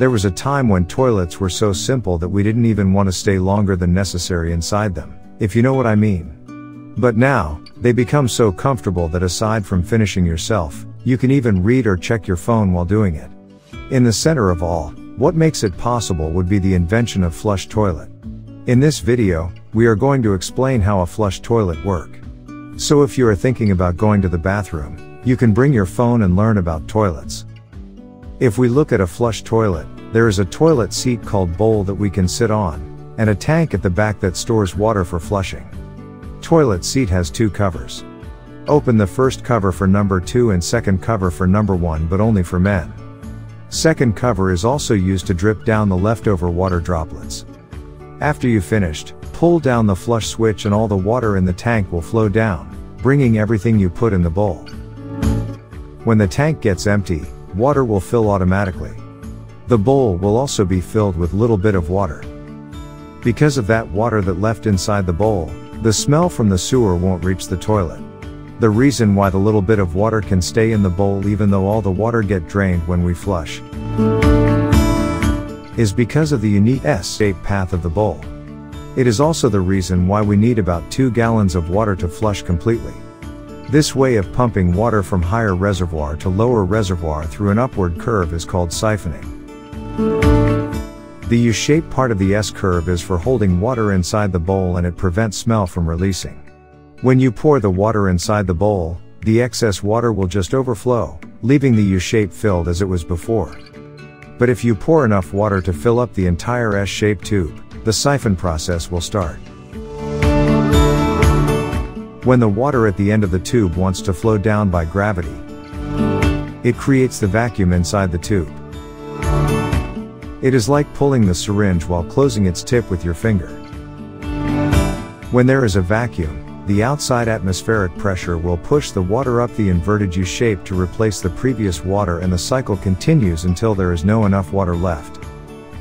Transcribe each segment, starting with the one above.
There was a time when toilets were so simple that we didn't even want to stay longer than necessary inside them, if you know what I mean. But now, they become so comfortable that aside from finishing yourself, you can even read or check your phone while doing it. In the center of all, what makes it possible would be the invention of flush toilet. In this video, we are going to explain how a flush toilet work. So if you are thinking about going to the bathroom, you can bring your phone and learn about toilets. If we look at a flush toilet, there is a toilet seat called bowl that we can sit on, and a tank at the back that stores water for flushing. Toilet seat has two covers. Open the first cover for number 2 and second cover for number 1 but only for men. Second cover is also used to drip down the leftover water droplets. After you finished, pull down the flush switch and all the water in the tank will flow down, bringing everything you put in the bowl. When the tank gets empty, water will fill automatically. The bowl will also be filled with little bit of water. Because of that water that left inside the bowl, the smell from the sewer won't reach the toilet. The reason why the little bit of water can stay in the bowl even though all the water get drained when we flush is because of the unique S-shaped path of the bowl. It is also the reason why we need about 2 gallons of water to flush completely. This way of pumping water from higher reservoir to lower reservoir through an upward curve is called siphoning. The U-shaped part of the S-curve is for holding water inside the bowl and it prevents smell from releasing. When you pour the water inside the bowl, the excess water will just overflow, leaving the U-shape filled as it was before. But if you pour enough water to fill up the entire S-shaped tube, the siphon process will start. When the water at the end of the tube wants to flow down by gravity, it creates the vacuum inside the tube. It is like pulling the syringe while closing its tip with your finger. When there is a vacuum, the outside atmospheric pressure will push the water up the inverted U shape to replace the previous water and the cycle continues until there is no enough water left.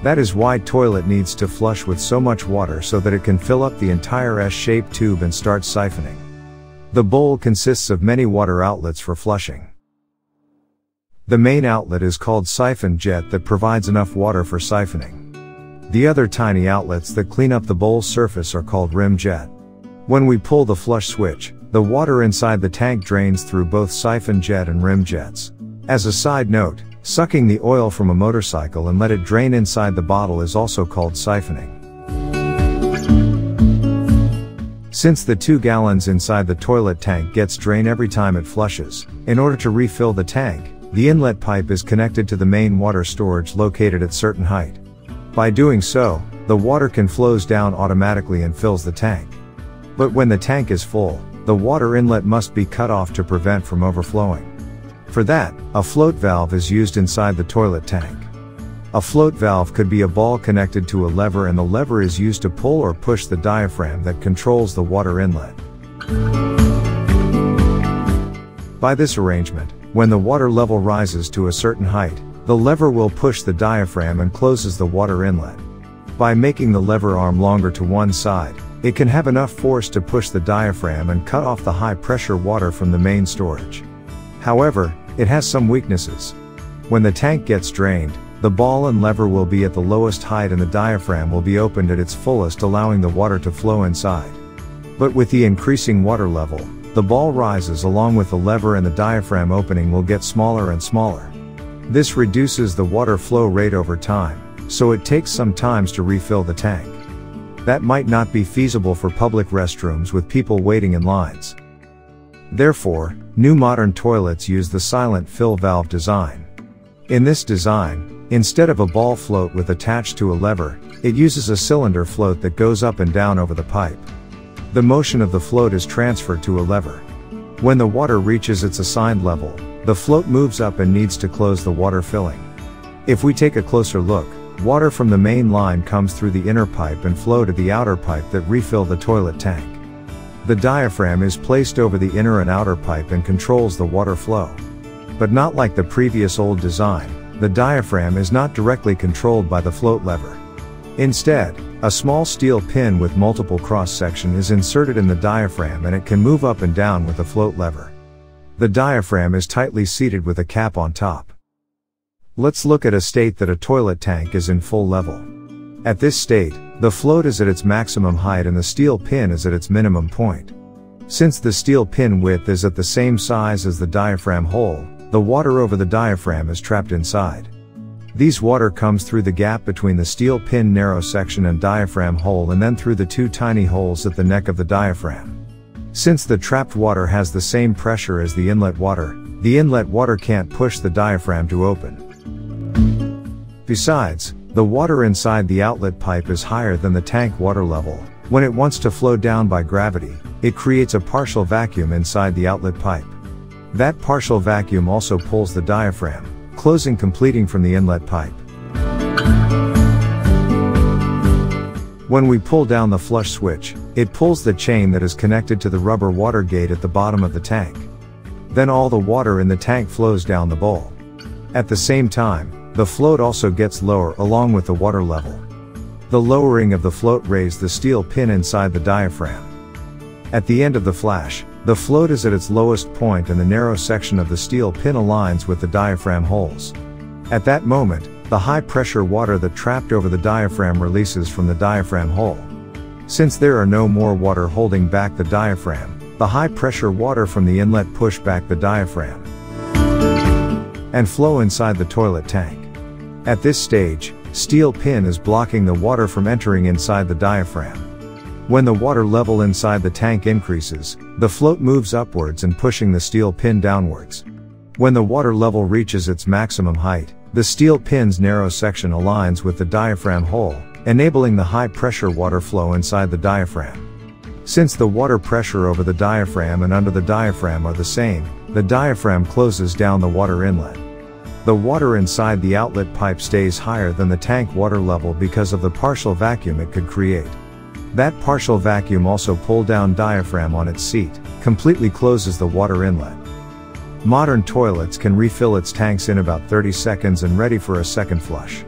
That is why toilet needs to flush with so much water so that it can fill up the entire S-shaped tube and start siphoning. The bowl consists of many water outlets for flushing. The main outlet is called siphon jet that provides enough water for siphoning. The other tiny outlets that clean up the bowl surface are called rim jet. When we pull the flush switch, the water inside the tank drains through both siphon jet and rim jets. As a side note, sucking the oil from a motorcycle and let it drain inside the bottle is also called siphoning. Since the 2 gallons inside the toilet tank gets drained every time it flushes, in order to refill the tank, the inlet pipe is connected to the main water storage located at certain height. By doing so, the water can flows down automatically and fills the tank. But when the tank is full, the water inlet must be cut off to prevent from overflowing. For that, a float valve is used inside the toilet tank. A float valve could be a ball connected to a lever and the lever is used to pull or push the diaphragm that controls the water inlet. By this arrangement, when the water level rises to a certain height, the lever will push the diaphragm and closes the water inlet. By making the lever arm longer to one side, it can have enough force to push the diaphragm and cut off the high pressure water from the main storage. However, it has some weaknesses. When the tank gets drained, the ball and lever will be at the lowest height and the diaphragm will be opened at its fullest allowing the water to flow inside. But with the increasing water level, the ball rises along with the lever and the diaphragm opening will get smaller and smaller. This reduces the water flow rate over time, so it takes some times to refill the tank. That might not be feasible for public restrooms with people waiting in lines. Therefore, new modern toilets use the silent fill valve design. In this design, Instead of a ball float with attached to a lever, it uses a cylinder float that goes up and down over the pipe. The motion of the float is transferred to a lever. When the water reaches its assigned level, the float moves up and needs to close the water filling. If we take a closer look, water from the main line comes through the inner pipe and flow to the outer pipe that refill the toilet tank. The diaphragm is placed over the inner and outer pipe and controls the water flow. But not like the previous old design, the diaphragm is not directly controlled by the float lever. Instead, a small steel pin with multiple cross-section is inserted in the diaphragm and it can move up and down with the float lever. The diaphragm is tightly seated with a cap on top. Let's look at a state that a toilet tank is in full level. At this state, the float is at its maximum height and the steel pin is at its minimum point. Since the steel pin width is at the same size as the diaphragm hole, the water over the diaphragm is trapped inside. These water comes through the gap between the steel pin narrow section and diaphragm hole and then through the two tiny holes at the neck of the diaphragm. Since the trapped water has the same pressure as the inlet water, the inlet water can't push the diaphragm to open. Besides, the water inside the outlet pipe is higher than the tank water level. When it wants to flow down by gravity, it creates a partial vacuum inside the outlet pipe. That partial vacuum also pulls the diaphragm, closing completing from the inlet pipe. When we pull down the flush switch, it pulls the chain that is connected to the rubber water gate at the bottom of the tank. Then all the water in the tank flows down the bowl. At the same time, the float also gets lower along with the water level. The lowering of the float raised the steel pin inside the diaphragm. At the end of the flash, the float is at its lowest point and the narrow section of the steel pin aligns with the diaphragm holes. At that moment, the high pressure water that trapped over the diaphragm releases from the diaphragm hole. Since there are no more water holding back the diaphragm, the high pressure water from the inlet push back the diaphragm and flow inside the toilet tank. At this stage, steel pin is blocking the water from entering inside the diaphragm. When the water level inside the tank increases, the float moves upwards and pushing the steel pin downwards. When the water level reaches its maximum height, the steel pin's narrow section aligns with the diaphragm hole, enabling the high pressure water flow inside the diaphragm. Since the water pressure over the diaphragm and under the diaphragm are the same, the diaphragm closes down the water inlet. The water inside the outlet pipe stays higher than the tank water level because of the partial vacuum it could create. That partial vacuum also pull down diaphragm on its seat, completely closes the water inlet. Modern toilets can refill its tanks in about 30 seconds and ready for a second flush.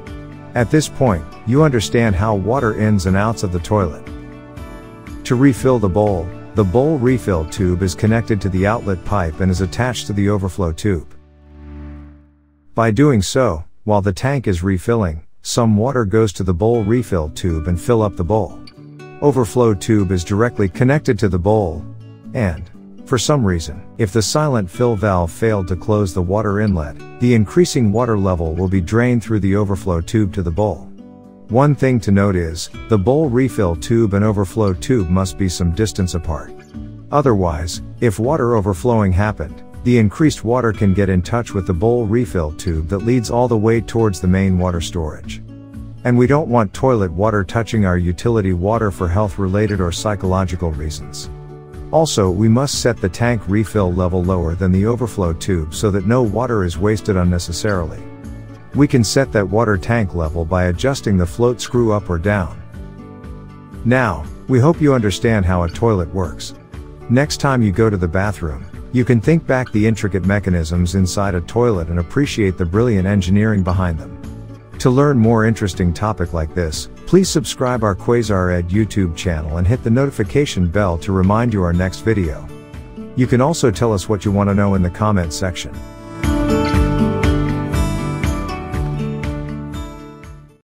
At this point, you understand how water ins and outs of the toilet. To refill the bowl, the bowl refill tube is connected to the outlet pipe and is attached to the overflow tube. By doing so, while the tank is refilling, some water goes to the bowl refill tube and fill up the bowl overflow tube is directly connected to the bowl. And, for some reason, if the silent fill valve failed to close the water inlet, the increasing water level will be drained through the overflow tube to the bowl. One thing to note is, the bowl refill tube and overflow tube must be some distance apart. Otherwise, if water overflowing happened, the increased water can get in touch with the bowl refill tube that leads all the way towards the main water storage. And we don't want toilet water touching our utility water for health related or psychological reasons. Also, we must set the tank refill level lower than the overflow tube so that no water is wasted unnecessarily. We can set that water tank level by adjusting the float screw up or down. Now, we hope you understand how a toilet works. Next time you go to the bathroom, you can think back the intricate mechanisms inside a toilet and appreciate the brilliant engineering behind them. To learn more interesting topic like this, please subscribe our Quasar Ed YouTube channel and hit the notification bell to remind you our next video. You can also tell us what you want to know in the comment section.